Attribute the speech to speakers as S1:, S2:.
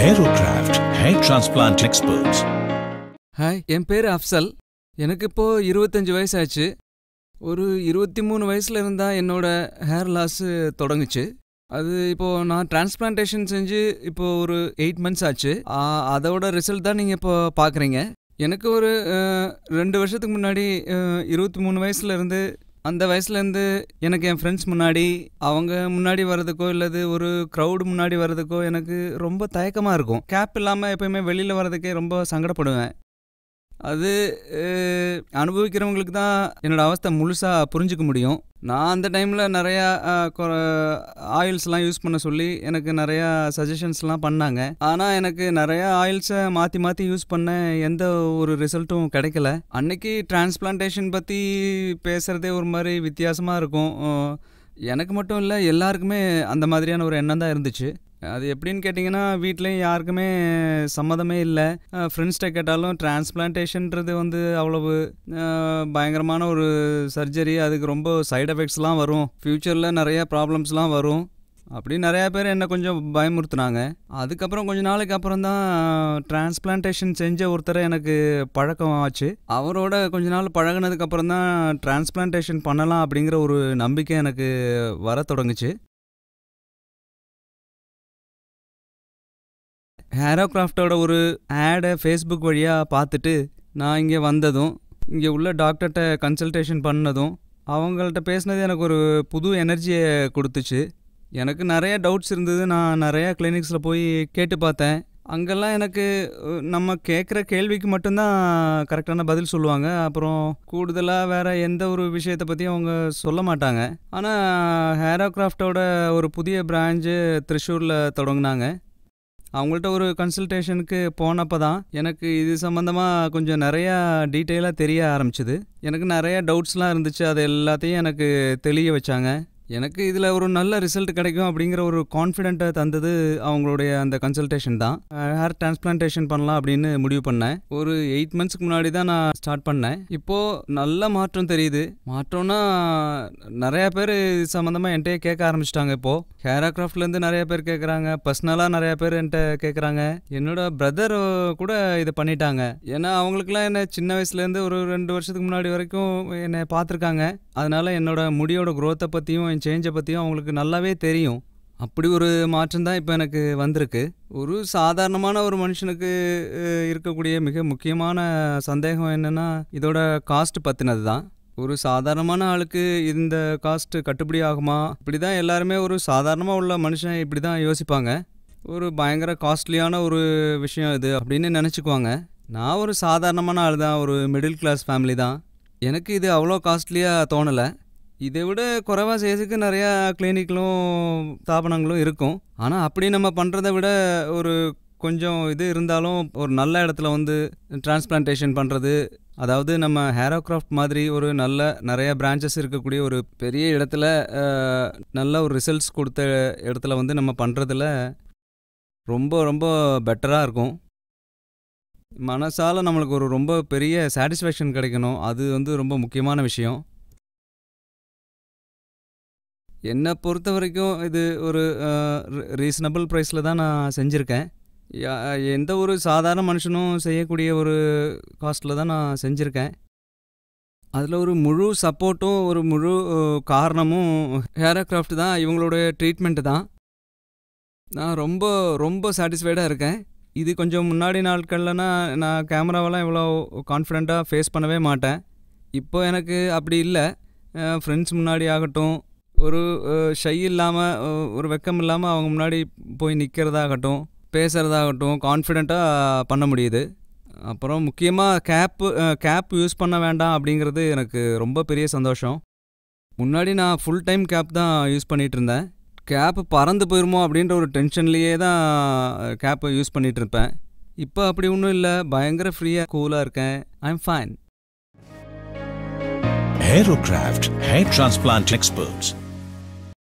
S1: Aerocraft hair transplant experts
S2: hi என் பேர் அஃப்சல். எனக்கு இப்போ இருபத்தஞ்சு வயசாச்சு. ஒரு இருபத்தி மூணு வயசுல இருந்தால் என்னோட ஹேர் லாஸ் தொடங்குச்சு. அது இப்போ நான் டிரான்ஸ்பிளான்டேஷன் செஞ்சு இப்போ ஒரு எயிட் மந்த்ஸ் ஆச்சு. அதோட ரிசல்ட் தான் நீங்கள் இப்போ பார்க்குறீங்க எனக்கு ஒரு ரெண்டு வருஷத்துக்கு முன்னாடி இருபத்தி மூணு வயசுலேருந்து அந்த வயசுலேருந்து எனக்கு என் ஃப்ரெண்ட்ஸ் முன்னாடி அவங்க முன்னாடி வர்றதுக்கோ இல்லது ஒரு க்ரௌடு முன்னாடி வர்றதுக்கோ எனக்கு ரொம்ப தயக்கமாக இருக்கும். கேப் இல்லாமல் எப்பயுமே வெளியில் வர்றதுக்கே ரொம்ப சங்கடப்படுவேன். அது அனுபவிக்கிறவங்களுக்கு தான் என்னோடய அவஸ்தை முழுசாக புரிஞ்சுக்க முடியும். நான் அந்த டைமில் நிறையா ஆயில்ஸ்லாம் யூஸ் பண்ண சொல்லி எனக்கு நிறையா சஜஷன்ஸ்லாம் பண்ணாங்க. ஆனால் எனக்கு நிறையா ஆயில்ஸை மாற்றி மாற்றி யூஸ் பண்ண எந்த ஒரு ரிசல்ட்டும் கிடைக்கல. அன்னைக்கு டிரான்ஸ்பிளான்டேஷன் பற்றி பேசுகிறதே ஒரு மாதிரி வித்தியாசமாக இருக்கும். எனக்கு மட்டும் இல்லை எல்லாருக்குமே அந்த மாதிரியான ஒரு எண்ணம் தான் இருந்துச்சு. அது எப்படின்னு கேட்டிங்கன்னா வீட்லேயும் யாருக்குமே சம்மதமே இல்லை. ஃப்ரெண்ட்ஸ்கிட்ட கேட்டாலும் டிரான்ஸ்பிளான்டேஷன்றது வந்து அவ்வளவு பயங்கரமான ஒரு சர்ஜரி அதுக்கு ரொம்ப சைட் எஃபெக்ட்ஸ்லாம் வரும். ஃப்யூச்சரில் நிறைய ப்ராப்ளம்ஸ்லாம் வரும். அப்படி நிறையா பேர் என்னை கொஞ்சம் பயமுறுத்துனாங்க. அதுக்கப்புறம் கொஞ்ச நாளைக்கு அப்புறம் தான் டிரான்ஸ்பிளான்டேஷன் செஞ்ச ஒருத்தரை எனக்கு பழக்கம் ஆச்சு. அவரோட கொஞ்ச நாள் பழகினதுக்கப்புறம் தான் டிரான்ஸ்பிளான்டேஷன் பண்ணலாம் அப்படிங்கிற ஒரு நம்பிக்கை எனக்கு வர தொடங்குச்சு. ஹேரோகிராஃப்டோட ஒரு ஆடை ஃபேஸ்புக் வழியாக பார்த்துட்டு நான் இங்கே வந்ததும் இங்கே உள்ள டாக்டர்கிட்ட கன்சல்டேஷன் பண்ணதும் அவங்கள்ட்ட பேசினது எனக்கு ஒரு புது எனர்ஜியை கொடுத்துச்சு. எனக்கு நிறைய டவுட்ஸ் இருந்தது. நான் நிறையா கிளினிக்ஸில் போய் கேட்டு பார்த்தேன். அங்கெல்லாம் எனக்கு நம்ம கேட்குற கேள்விக்கு மட்டும்தான் கரெக்டான பதில் சொல்லுவாங்க. அப்புறம் கூடுதலாக வேறு எந்த ஒரு விஷயத்தை பற்றியும் அவங்க சொல்ல மாட்டாங்க. ஆனால் ஹேரோகிராஃப்டோட ஒரு புதிய பிரான்ச்சு த்ரிஷூரில் தொடங்கினாங்க. அவங்கள்ட்ட ஒரு கன்சல்டேஷனுக்கு போனப்போ தான் எனக்கு இது சம்மந்தமாக கொஞ்சம் நிறையா டீட்டெயிலாக தெரிய ஆரம்பிச்சிது. எனக்கு நிறையா டவுட்ஸ்லாம் இருந்துச்சு. அது எல்லாத்தையும் எனக்கு தெளிய வச்சாங்க. எனக்கு இதில் ஒரு நல்ல ரிசல்ட் கிடைக்கும் அப்படிங்கிற ஒரு கான்ஃபிடென்ட்டை தந்தது அவங்களுடைய அந்த கன்சல்டேஷன் தான். ஹேர் டிரான்ஸ்பிளான்டேஷன் பண்ணலாம் அப்படின்னு முடிவு பண்ணேன். ஒரு எயிட் மந்த்ஸ்க்கு முன்னாடி தான் நான் ஸ்டார்ட் பண்ணேன். இப்போது நல்ல மாற்றம் தெரியுது. மாற்றம்னா நிறையா பேர் இது சம்மந்தமாக என்கிட்டயே கேட்க ஆரம்பிச்சிட்டாங்க இப்போது ஹேராக்ராஃப்ட்லேருந்து நிறைய பேர் கேட்குறாங்க பர்சனலாக நிறையா பேர் என்கிட்ட கேட்குறாங்க என்னோட பிரதர் கூட இதை பண்ணிட்டாங்க. ஏன்னா அவங்களுக்குலாம் என்ன சின்ன வயசுலேருந்து ஒரு ரெண்டு வருஷத்துக்கு முன்னாடி வரைக்கும் என்னை பார்த்துருக்காங்க. அதனால் என்னோட முடியோட குரோத்தை பற்றியும் என் சேஞ்சை பற்றியும் அவங்களுக்கு நல்லாவே தெரியும். அப்படி ஒரு மாற்றம் தான் இப்போ எனக்கு வந்திருக்கு. ஒரு சாதாரணமான ஒரு மனுஷனுக்கு இருக்கக்கூடிய மிக முக்கியமான சந்தேகம் என்னென்னா இதோட காஸ்ட் பற்றினது தான். ஒரு சாதாரணமான ஆளுக்கு இந்த காஸ்ட் கட்டுப்படி ஆகுமா? இப்படி தான் எல்லாருமே ஒரு சாதாரணமாக உள்ள மனுஷன் இப்படி தான் யோசிப்பாங்க. ஒரு பயங்கர காஸ்ட்லியான ஒரு விஷயம் இது அப்படின்னு நினச்சிக்குவாங்க. நான் ஒரு சாதாரணமான ஆள் தான் ஒரு மிடில் கிளாஸ் ஃபேமிலி தான். எனக்கு இது அவ்வளோ காஸ்ட்லியாக தோணலை. இதை விட குறைவா செய்யறதுக்கு நிறையா கிளினிக்களும் ஸ்தாபனங்களும் இருக்கும். ஆனால் அப்படி நம்ம பண்ணுறத விட ஒரு கொஞ்சம் இது இருந்தாலும் ஒரு நல்ல இடத்துல வந்து டிரான்ஸ்பிளான்டேஷன் பண்ணுறது அதாவது நம்ம ஹேரோக்ராஃப்ட் மாதிரி ஒரு நல்ல நிறைய பிரான்ச்சஸ் இருக்கக்கூடிய ஒரு பெரிய இடத்துல நல்ல ஒரு ரிசல்ட்ஸ் கொடுத்த இடத்துல வந்து நம்ம பண்ணுறதுல ரொம்ப ரொம்ப பெட்டராக இருக்கும். மனசால நம்மளுக்கு ஒரு ரொம்ப பெரிய சாட்டிஸ்ஃபேக்ஷன் கிடைக்கணும். அது வந்து ரொம்ப முக்கியமான விஷயம். என்னை பொறுத்த வரைக்கும் இது ஒரு ரீசனபிள் ப்ரைஸில் தான் நான் செஞ்சுருக்கேன். எந்த ஒரு சாதாரண மனுஷனும் செய்யக்கூடிய ஒரு காஸ்ட்டில் தான் நான் செஞ்சுருக்கேன். அதில் ஒரு முழு சப்போர்ட்டும் ஒரு முழு காரணமும் ஹேரோக்ராஃப்ட் தான் இவங்களோட ட்ரீட்மெண்ட்டு தான். நான் ரொம்ப ரொம்ப சாட்டிஸ்ஃபைடாக இருக்கேன். இது கொஞ்சம் முன்னாடி நாட்கள்லனா நான் கேமராவெல்லாம் இவ்வளோ கான்ஃபிடெண்ட்டாக ஃபேஸ் பண்ணவே மாட்டேன். இப்போ எனக்கு அப்படி இல்லை. ஃப்ரெண்ட்ஸ் முன்னாடி ஆகட்டும் ஒரு ஷை இல்லாமல் ஒரு வெக்கம் இல்லாமல் அவங்க முன்னாடி போய் நிற்கிறதாகட்டும் பேசுகிறதாகட்டும் கான்ஃபிடெண்ட்டாக பண்ண முடியுது. அப்புறம் முக்கியமாக கேப்பு கேப் யூஸ் பண்ண வேண்டாம் அப்படிங்கிறது எனக்கு ரொம்ப பெரிய சந்தோஷம். முன்னாடி நான் ஃபுல் டைம் கேப் தான் யூஸ் பண்ணிகிட்டு இருந்தேன். கேப்பு பறந்து போயிருமோ அப்படின்ற ஒரு டென்ஷன்லேயே தான் கேப்பை யூஸ் பண்ணிகிட்டு இருப்பேன் இப்போ அப்படி ஒன்றும் இல்லை. பயங்கர ஃப்ரீயாக கூலாக இருக்கேன். I am fine
S1: Aerocraft hair transplant experts